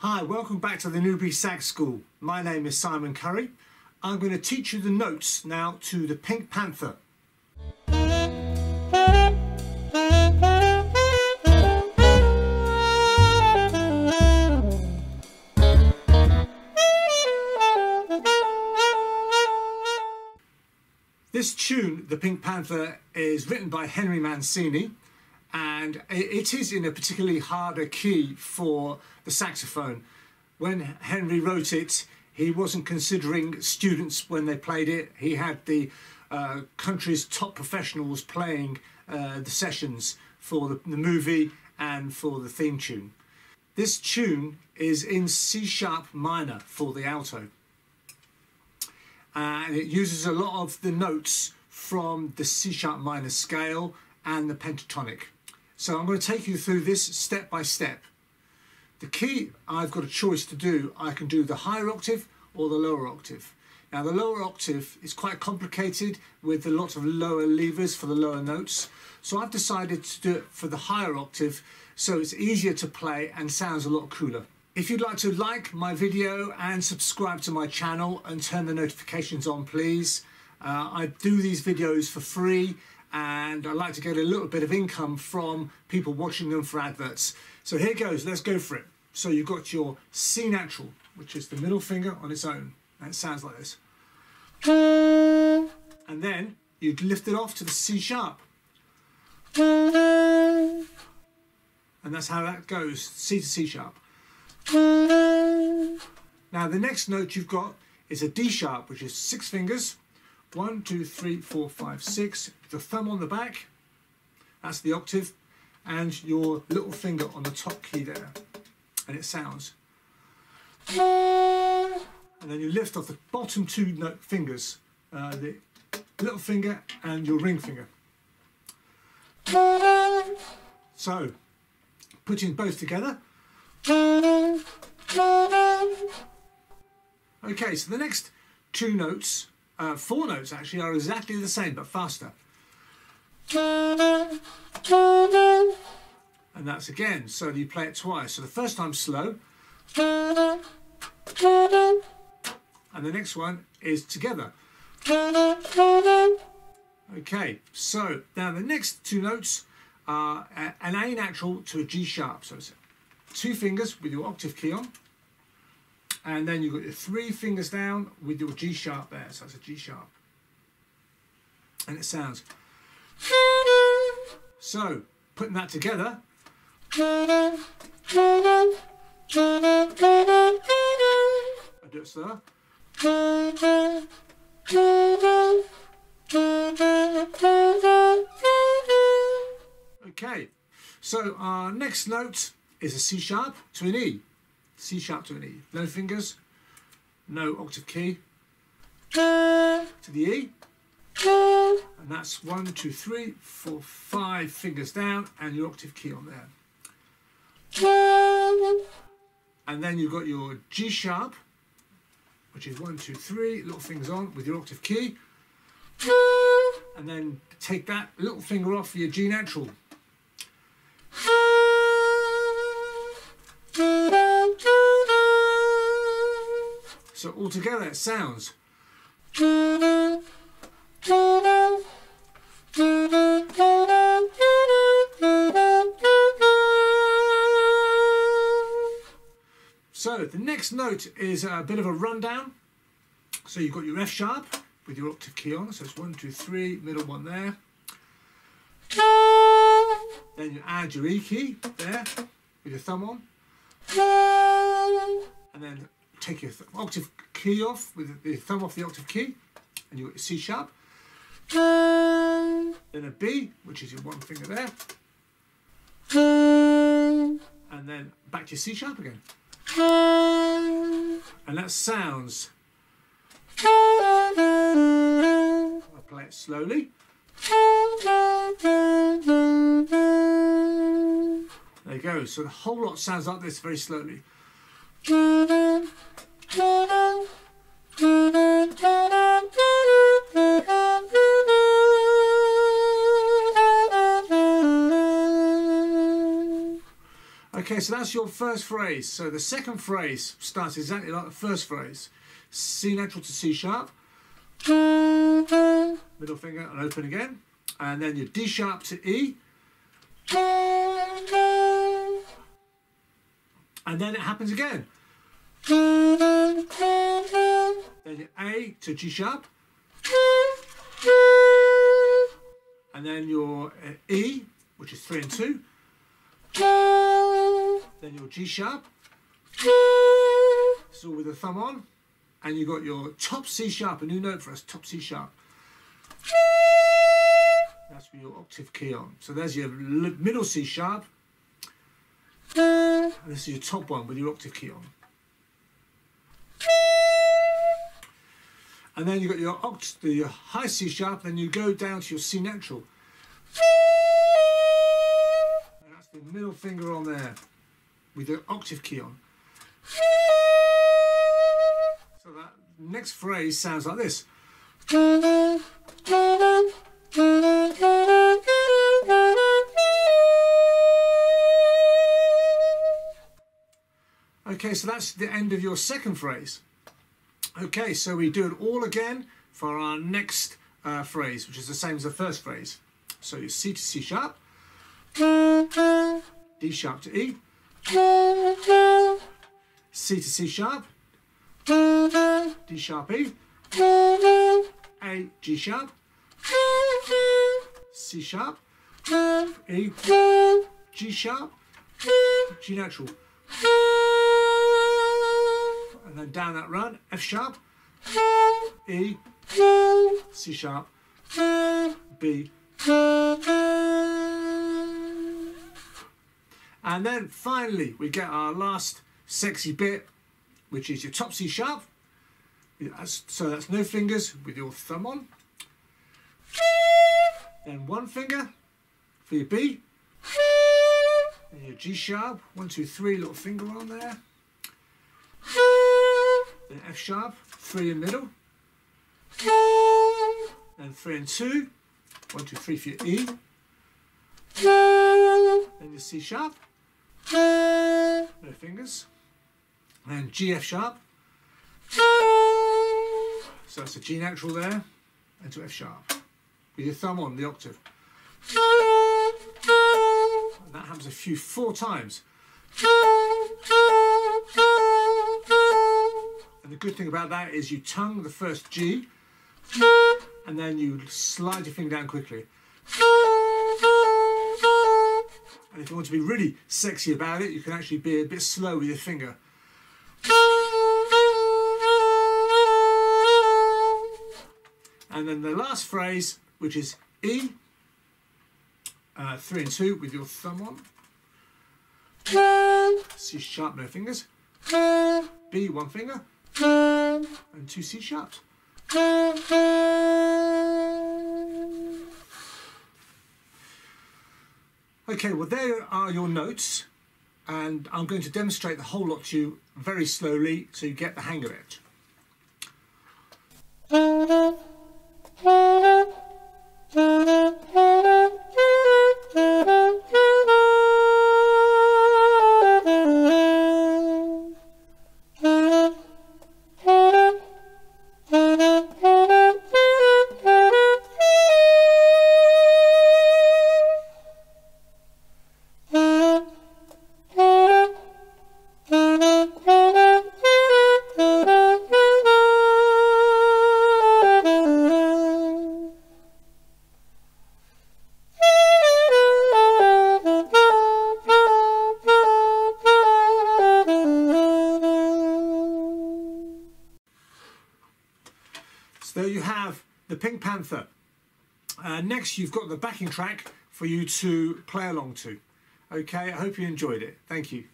Hi, welcome back to the Newbury Sax School. My name is Simon Currie. I'm going to teach you the notes now to the Pink Panther. This tune, The Pink Panther, is written by Henry Mancini and it is in a particularly harder key for the saxophone. When Henry wrote it, he wasn't considering students when they played it. He had the uh, country's top professionals playing uh, the sessions for the, the movie and for the theme tune. This tune is in C sharp minor for the alto. And it uses a lot of the notes from the C sharp minor scale and the pentatonic. So I'm going to take you through this step by step. The key I've got a choice to do, I can do the higher octave or the lower octave. Now the lower octave is quite complicated with a lot of lower levers for the lower notes. So I've decided to do it for the higher octave so it's easier to play and sounds a lot cooler. If you'd like to like my video and subscribe to my channel and turn the notifications on please. Uh, I do these videos for free and I like to get a little bit of income from people watching them for adverts. So here goes, let's go for it. So you've got your C natural, which is the middle finger on its own. And it sounds like this. And then you'd lift it off to the C sharp. And that's how that goes, C to C sharp. Now the next note you've got is a D sharp, which is six fingers, one, two, three, four, five, six. The thumb on the back, that's the octave, and your little finger on the top key there. And it sounds. And then you lift off the bottom two note fingers, uh, the little finger and your ring finger. So, putting both together. Okay, so the next two notes uh, four notes actually are exactly the same but faster. And that's again, so you play it twice. So the first time slow, and the next one is together. Okay, so now the next two notes are an A natural to a G sharp. So it's two fingers with your octave key on and then you've got your three fingers down with your G sharp there, so it's a G sharp. And it sounds. So, putting that together. I do it slower. Okay, so our next note is a C sharp to an E. C sharp to an E. No fingers, no octave key. To the E. And that's one, two, three, four, five fingers down and your octave key on there. And then you've got your G sharp, which is one, two, three, little fingers on with your octave key. And then take that little finger off for your G natural. So altogether it sounds. So the next note is a bit of a rundown. So you've got your F sharp with your octave key on. So it's one, two, three, middle one there. Then you add your E key there with your thumb on. And then take your octave key off with the thumb off the octave key and you got C sharp. Then a B, which is your one finger there. And then back to your C sharp again. And that sounds. I'll play it slowly. There you go. So the whole lot sounds like this very slowly. Okay, so that's your first phrase. So the second phrase starts exactly like the first phrase. C natural to C sharp. Middle finger and open again. And then your D sharp to E. And then it happens again. Then your A to G sharp. And then your uh, E, which is 3 and 2. Then your G sharp. So with the thumb on. And you've got your top C sharp, a new note for us, top C sharp. That's with your octave key on. So there's your middle C sharp. And this is your top one with your octave key on. And then you've got your oct your high C sharp, then you go down to your C natural. And that's the middle finger on there with the octave key on. So that next phrase sounds like this. Okay, so that's the end of your second phrase. Okay, so we do it all again for our next uh, phrase, which is the same as the first phrase. So you C to C sharp, D sharp to E, C to C sharp, D sharp E, A G sharp, C sharp, E, G sharp, G natural and then down that run, F sharp, E, C sharp, B, and then finally we get our last sexy bit, which is your top C sharp. So that's no fingers with your thumb on. Then one finger for your B. And your G sharp, one, two, three, little finger on there F sharp, three in the middle, and three and two, one, two, three for your E, then your C sharp, no fingers, and G F sharp, so that's a G natural there, and to F sharp, with your thumb on the octave. And that happens a few, four times. And the good thing about that is you tongue the first G and then you slide your finger down quickly. And if you want to be really sexy about it, you can actually be a bit slow with your finger. And then the last phrase, which is E, uh, three and two with your thumb on. C sharp, no fingers. B, one finger. And two C sharps. Okay, well there are your notes and I'm going to demonstrate the whole lot to you very slowly so you get the hang of it. Pink Panther. Uh, next, you've got the backing track for you to play along to. Okay, I hope you enjoyed it. Thank you.